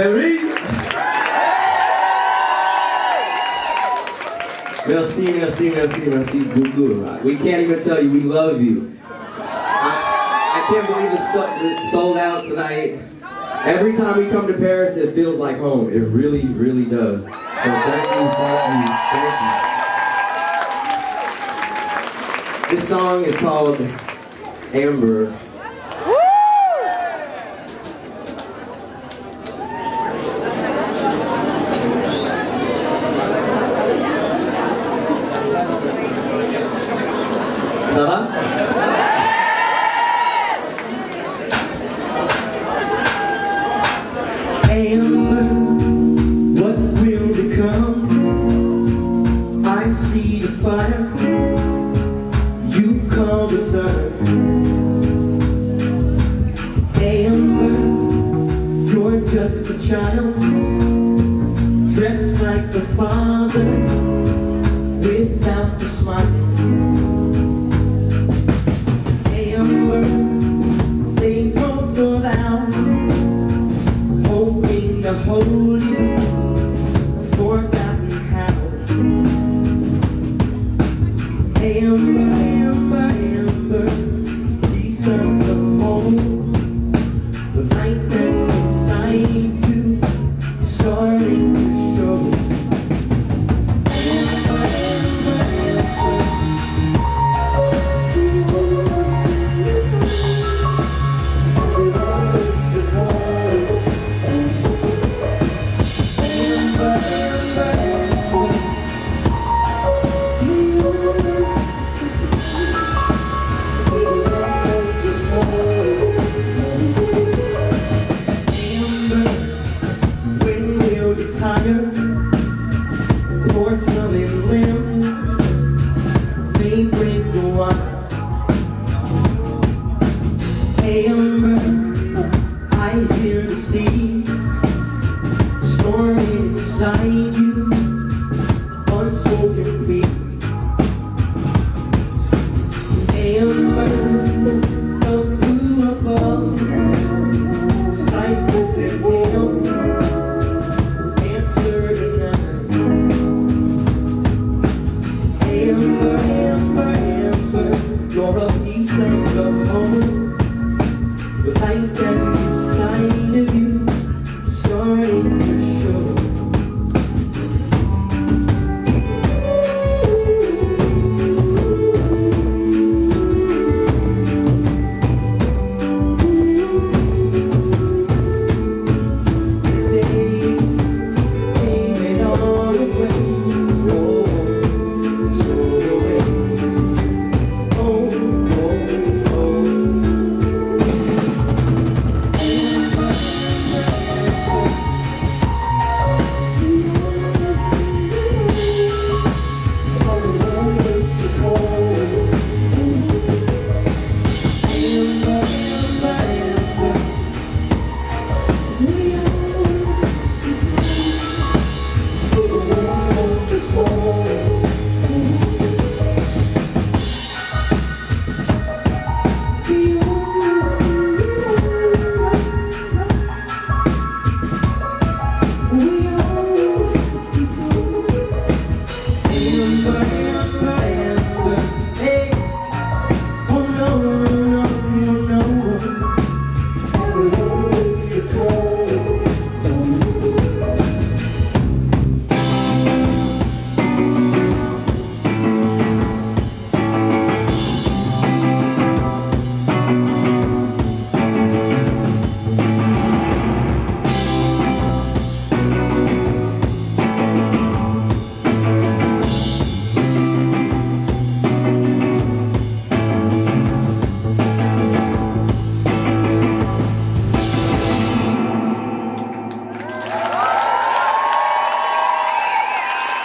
Very. Merci, merci, merci, merci beaucoup. We can't even tell you we love you. I, I can't believe it's sold out tonight. Every time we come to Paris, it feels like home. It really, really does. So thank you, thank you, thank you. This song is called Amber. Ça what will become? I see the fire, you call the sun. Amber, you're just a child, dressed like the father, without the smile. am, I am, I am amber, piece of the whole. See Storm inside you Unspoken fear. Amber the blue above Sightless and dim Answer denied Amber, amber, amber You're a piece of the home Light love you.